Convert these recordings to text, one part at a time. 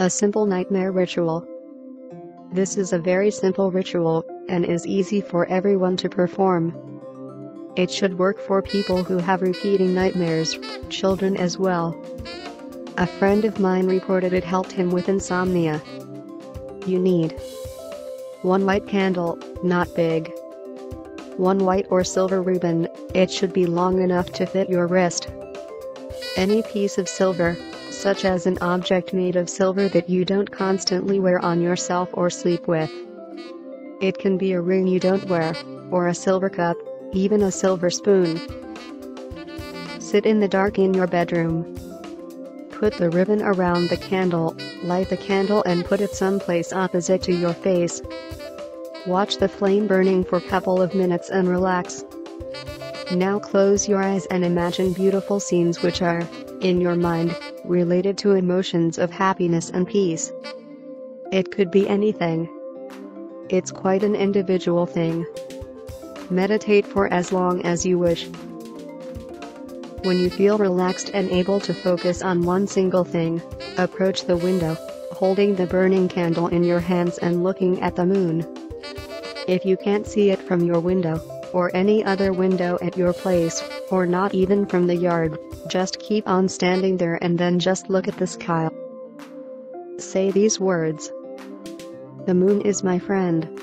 A simple nightmare ritual. This is a very simple ritual, and is easy for everyone to perform. It should work for people who have repeating nightmares, children as well. A friend of mine reported it helped him with insomnia. You need 1 white candle, not big. 1 white or silver ribbon, it should be long enough to fit your wrist. Any piece of silver, such as an object made of silver that you don't constantly wear on yourself or sleep with. It can be a ring you don't wear, or a silver cup, even a silver spoon. Sit in the dark in your bedroom. Put the ribbon around the candle, light the candle and put it someplace opposite to your face. Watch the flame burning for a couple of minutes and relax. Now close your eyes and imagine beautiful scenes which are, in your mind, related to emotions of happiness and peace. It could be anything. It's quite an individual thing. Meditate for as long as you wish. When you feel relaxed and able to focus on one single thing, approach the window, holding the burning candle in your hands and looking at the moon. If you can't see it from your window, or any other window at your place, or not even from the yard, just keep on standing there and then just look at the sky. Say these words. The moon is my friend.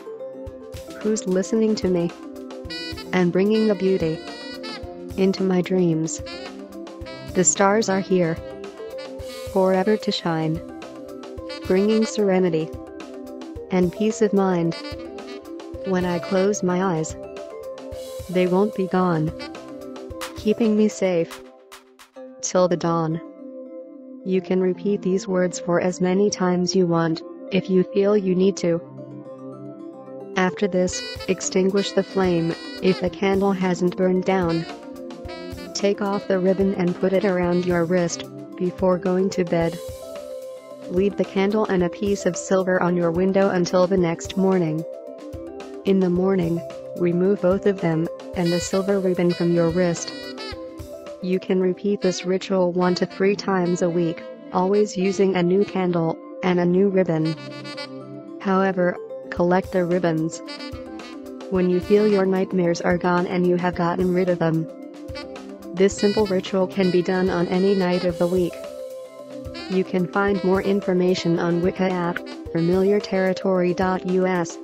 Who's listening to me? And bringing the beauty into my dreams. The stars are here. Forever to shine. Bringing serenity and peace of mind. When I close my eyes, they won't be gone. Keeping me safe till the dawn. You can repeat these words for as many times you want, if you feel you need to. After this, extinguish the flame, if the candle hasn't burned down. Take off the ribbon and put it around your wrist, before going to bed. Leave the candle and a piece of silver on your window until the next morning. In the morning, remove both of them, and the silver ribbon from your wrist. You can repeat this ritual one to three times a week, always using a new candle and a new ribbon. However, collect the ribbons. When you feel your nightmares are gone and you have gotten rid of them. This simple ritual can be done on any night of the week. You can find more information on Wicca at familiarterritory.us.